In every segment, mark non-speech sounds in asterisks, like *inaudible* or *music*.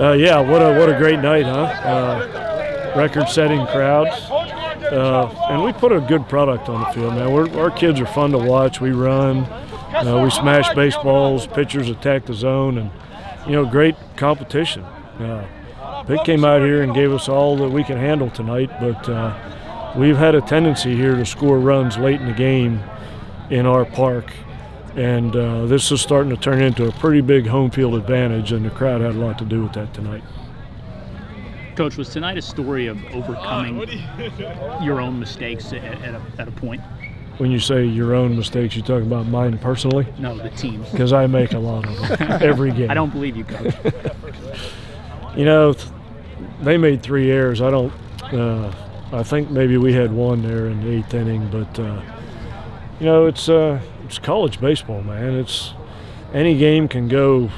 Uh, yeah, what a what a great night, huh? Uh, record-setting crowds, uh, and we put a good product on the field, man. We're, our kids are fun to watch. We run, uh, we smash baseballs, pitchers attack the zone, and you know, great competition. Uh, Pitt came out here and gave us all that we can handle tonight, but uh, we've had a tendency here to score runs late in the game in our park and uh, this is starting to turn into a pretty big home field advantage, and the crowd had a lot to do with that tonight. Coach, was tonight a story of overcoming your own mistakes at, at, a, at a point? When you say your own mistakes, you talking about mine personally? No, the team's. Because I make a lot of them *laughs* every game. I don't believe you, Coach. *laughs* you know, they made three errors. I don't. Uh, I think maybe we had one there in the eighth inning, but uh, you know, it's uh, it's college baseball, man. It's any game can go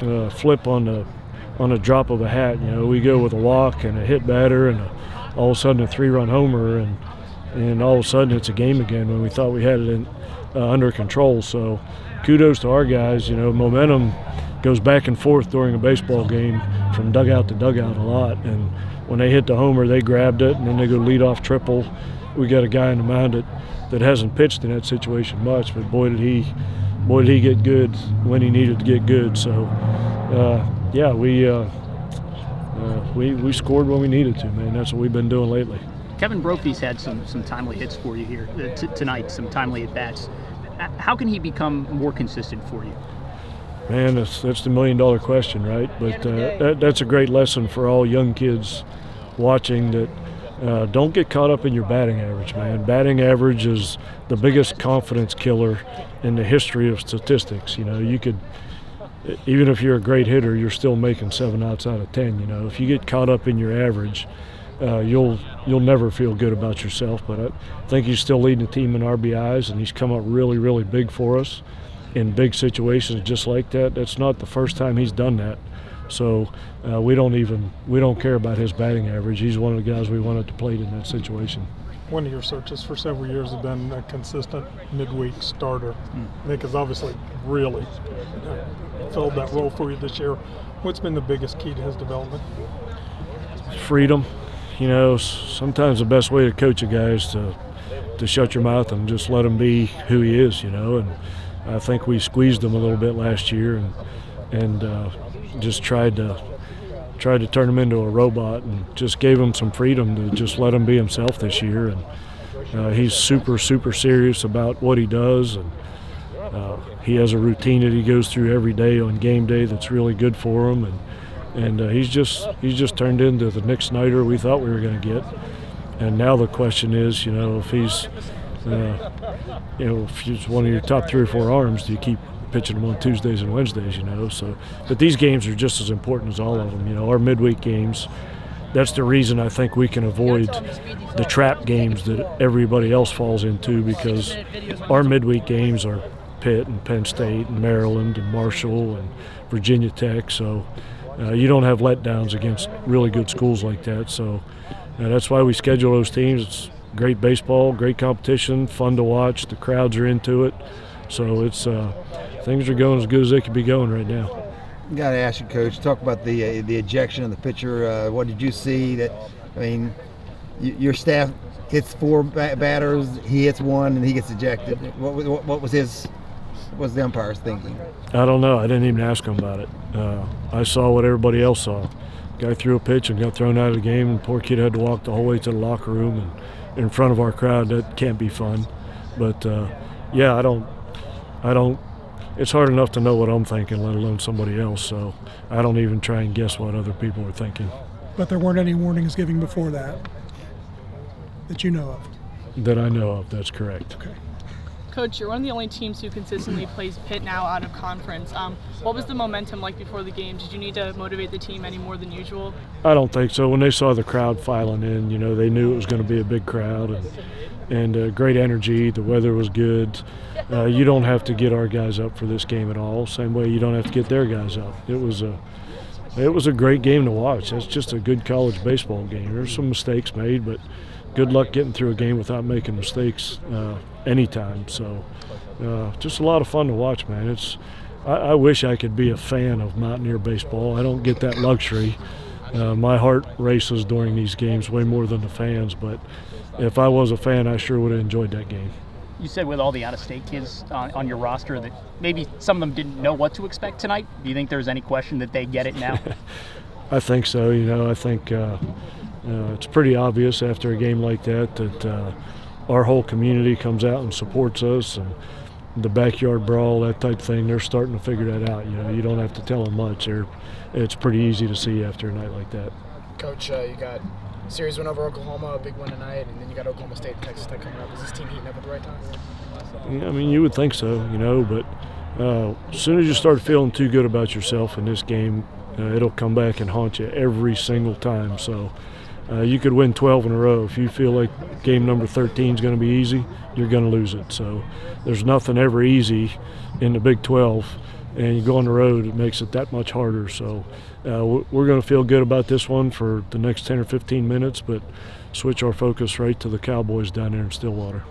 uh, flip on the on a drop of a hat. You know, we go with a walk and a hit batter and a, all of a sudden a three-run homer and and all of a sudden it's a game again when we thought we had it in, uh, under control. So kudos to our guys. You know, momentum goes back and forth during a baseball game from dugout to dugout a lot. And when they hit the homer, they grabbed it and then they go lead off triple. We got a guy in the mound that that hasn't pitched in that situation much, but boy did he, boy did he get good when he needed to get good. So, uh, yeah, we uh, uh, we we scored when we needed to, man. That's what we've been doing lately. Kevin Brophy's had some some timely hits for you here uh, tonight, some timely at bats. How can he become more consistent for you? Man, that's that's the million dollar question, right? But uh, that, that's a great lesson for all young kids watching that uh, don't get caught up in your batting average, man. Batting average is the biggest confidence killer in the history of statistics. You know, you could, even if you're a great hitter, you're still making seven outs out of ten. You know, if you get caught up in your average, uh, you'll you'll never feel good about yourself. But I think he's still leading the team in RBIs, and he's come up really, really big for us in big situations just like that. That's not the first time he's done that. So uh, we don't even we don't care about his batting average. He's one of the guys we wanted to play in that situation. One of your searches for several years has been a consistent midweek starter. Mm. I think has obviously really filled that role for you this year. What's been the biggest key to his development? Freedom. You know, sometimes the best way to coach a guy is to to shut your mouth and just let him be who he is. You know, and I think we squeezed him a little bit last year, and and uh, just tried to tried to turn him into a robot and just gave him some freedom to just let him be himself this year. And uh, he's super super serious about what he does, and uh, he has a routine that he goes through every day on game day that's really good for him. And and uh, he's just he's just turned into the Nick Snyder we thought we were going to get. And now the question is, you know, if he's uh, you know, if he's one of your top three or four arms, do you keep pitching them on Tuesdays and Wednesdays, you know. So, but these games are just as important as all of them. You know, our midweek games. That's the reason I think we can avoid the trap games that everybody else falls into because our midweek games are Pitt and Penn State and Maryland and Marshall and Virginia Tech. So uh, you don't have letdowns against really good schools like that. So uh, that's why we schedule those teams. It's great baseball, great competition, fun to watch. The crowds are into it. So it's uh, things are going as good as they could be going right now. Got to ask you, Coach. Talk about the uh, the ejection of the pitcher. Uh, what did you see? That I mean, your staff hits four batters, he hits one, and he gets ejected. What, what, what, was his? What was the umpire's thinking? I don't know. I didn't even ask him about it. Uh, I saw what everybody else saw. Guy threw a pitch and got thrown out of the game, and poor kid had to walk the whole way to the locker room and in front of our crowd. That can't be fun. But uh, yeah, I don't. I don't it's hard enough to know what I'm thinking, let alone somebody else. So I don't even try and guess what other people are thinking. But there weren't any warnings given before that that you know of? That I know of, that's correct. Okay. Coach, you're one of the only teams who consistently plays Pitt now out of conference. Um, what was the momentum like before the game? Did you need to motivate the team any more than usual? I don't think so. When they saw the crowd filing in, you know, they knew it was going to be a big crowd and and uh, great energy. The weather was good. Uh, you don't have to get our guys up for this game at all. Same way you don't have to get their guys up. It was a it was a great game to watch. It's just a good college baseball game. There's some mistakes made, but good luck getting through a game without making mistakes uh, anytime. So uh, just a lot of fun to watch, man. It's I, I wish I could be a fan of Mountaineer baseball. I don't get that luxury. Uh, my heart races during these games way more than the fans, but if I was a fan, I sure would have enjoyed that game. You said with all the out-of-state kids on, on your roster that maybe some of them didn't know what to expect tonight. Do you think there's any question that they get it now? *laughs* I think so. You know, I think uh, uh, it's pretty obvious after a game like that that uh, our whole community comes out and supports us, and the backyard brawl, that type of thing. They're starting to figure that out. You know, you don't have to tell them much. They're, it's pretty easy to see after a night like that. Coach, uh, you got series win over Oklahoma, a big win tonight, and then you got Oklahoma State and Texas Tech coming up. Is this team heating up at the right time? Yeah, I mean, you would think so, you know, but uh, as soon as you start feeling too good about yourself in this game, uh, it'll come back and haunt you every single time. So uh, you could win 12 in a row. If you feel like game number 13 is going to be easy, you're going to lose it. So there's nothing ever easy in the Big 12, and you go on the road, it makes it that much harder. So uh, we're going to feel good about this one for the next 10 or 15 minutes, but switch our focus right to the Cowboys down there in Stillwater.